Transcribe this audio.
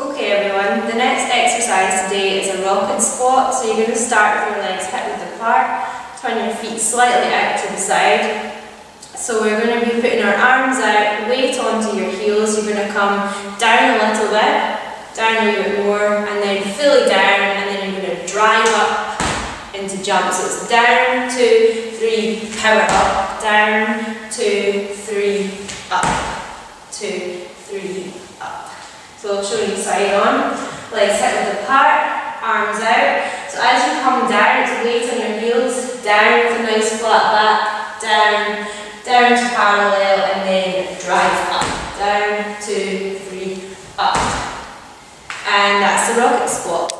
Okay everyone, the next exercise today is a rocket squat. So you're going to start with your legs hip width apart, turn your feet slightly out to the side. So we're going to be putting our arms out, weight onto your heels. You're going to come down a little bit, down a little bit more, and then fully down, and then you're going to drive up into jump. So it's down, two, three, power up, down, two, three, up, two, three, up. So I'll show side on. Legs hip width apart, arms out. So as you come down, it's weight on your heels, down with a nice flat back, down, down to parallel, and then drive up. Down, two, three, up. And that's the rocket squat.